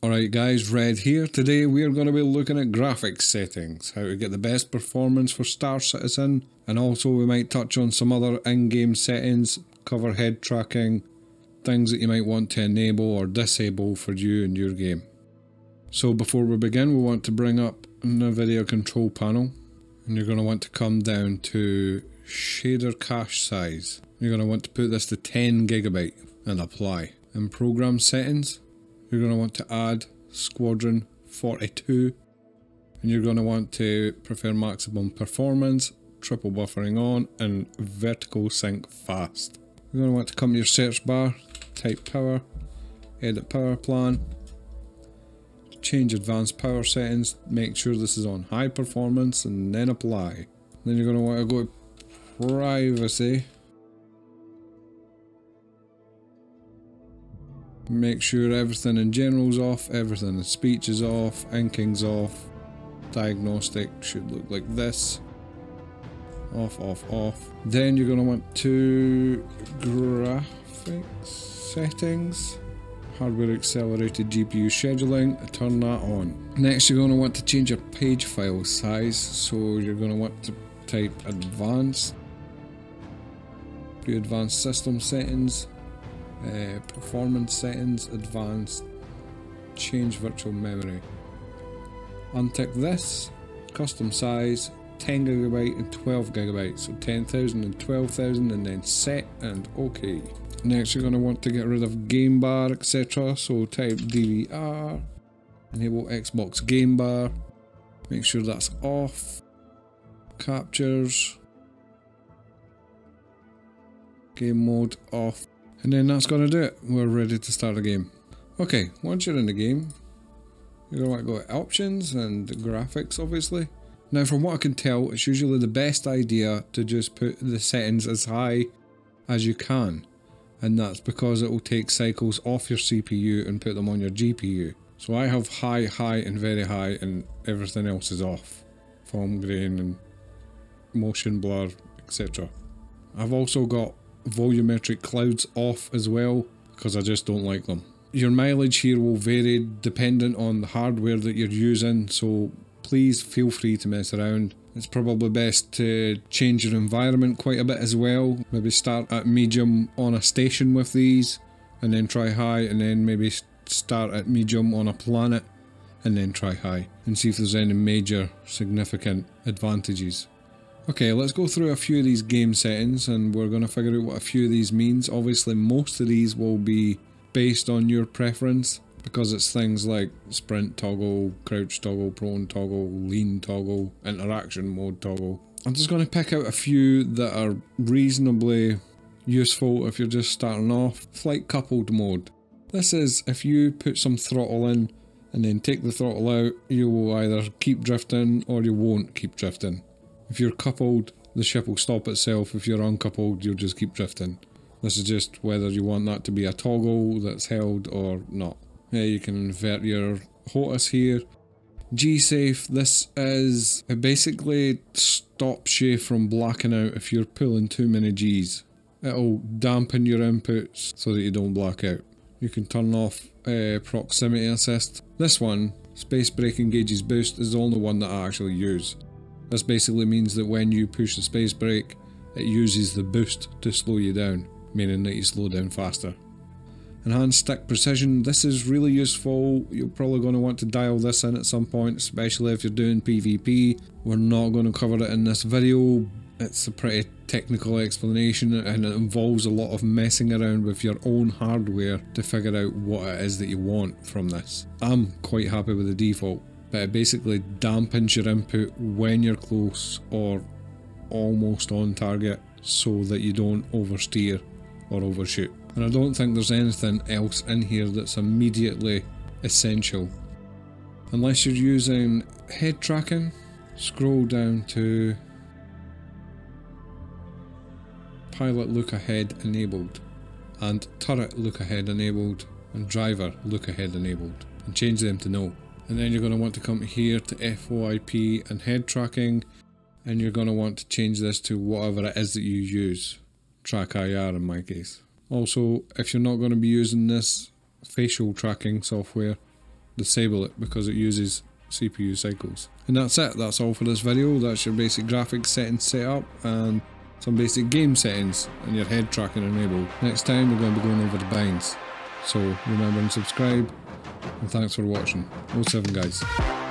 Alright guys, Red here. Today we are going to be looking at graphics settings, how to get the best performance for Star Citizen, and also we might touch on some other in-game settings, cover head tracking, things that you might want to enable or disable for you and your game. So before we begin we want to bring up the video control panel, and you're going to want to come down to shader cache size. You're going to want to put this to 10 gigabyte and apply. In program settings, you're going to want to add squadron 42 and you're going to want to prefer maximum performance, triple buffering on and vertical sync fast. You're going to want to come to your search bar, type power, edit power plan, change advanced power settings, make sure this is on high performance and then apply. Then you're going to want to go to privacy Make sure everything in general is off, everything in speech is off, inking's off, diagnostic should look like this. Off, off, off. Then you're going to want to graphics settings, hardware accelerated GPU scheduling, turn that on. Next you're going to want to change your page file size, so you're going to want to type advanced, do advanced system settings, uh, performance settings, advanced, change virtual memory. Untick this, custom size, 10 gigabyte and 12 gigabyte, so 10,000 and 12,000 and then set and OK. Next you're going to want to get rid of game bar etc, so type DVR, enable Xbox game bar, make sure that's off, captures, game mode off, and then that's going to do it. We're ready to start the game. Okay, once you're in the game, you're to go to options and graphics obviously. Now from what I can tell, it's usually the best idea to just put the settings as high as you can. And that's because it will take cycles off your CPU and put them on your GPU. So I have high, high and very high and everything else is off. Film grain and motion blur, etc. I've also got volumetric clouds off as well because I just don't like them. Your mileage here will vary dependent on the hardware that you're using so please feel free to mess around. It's probably best to change your environment quite a bit as well. Maybe start at medium on a station with these and then try high and then maybe start at medium on a planet and then try high and see if there's any major significant advantages. Okay, let's go through a few of these game settings and we're going to figure out what a few of these means. Obviously most of these will be based on your preference because it's things like sprint toggle, crouch toggle, prone toggle, lean toggle, interaction mode toggle. I'm just going to pick out a few that are reasonably useful if you're just starting off. Flight coupled mode. This is if you put some throttle in and then take the throttle out, you will either keep drifting or you won't keep drifting. If you're coupled, the ship will stop itself. If you're uncoupled, you'll just keep drifting. This is just whether you want that to be a toggle that's held or not. Yeah, you can invert your HOTAS here. G-Safe, this is, it basically stops you from blacking out if you're pulling too many Gs. It'll dampen your inputs so that you don't black out. You can turn off uh, proximity assist. This one, space brake engages boost, is the only one that I actually use. This basically means that when you push the space brake, it uses the boost to slow you down, meaning that you slow down faster. Enhanced stick precision, this is really useful, you're probably going to want to dial this in at some point, especially if you're doing PvP. We're not going to cover it in this video, it's a pretty technical explanation and it involves a lot of messing around with your own hardware to figure out what it is that you want from this. I'm quite happy with the default but it basically dampens your input when you're close or almost on target so that you don't oversteer or overshoot. And I don't think there's anything else in here that's immediately essential. Unless you're using head tracking, scroll down to pilot look ahead enabled and turret look ahead enabled and driver look ahead enabled and change them to no and then you're going to want to come here to FOIP and head tracking and you're going to want to change this to whatever it is that you use track IR in my case also if you're not going to be using this facial tracking software disable it because it uses CPU cycles. And that's it, that's all for this video. That's your basic graphics settings set up and some basic game settings and your head tracking enabled. Next time we're going to be going over the binds. So remember and subscribe and thanks for watching. All 07 guys.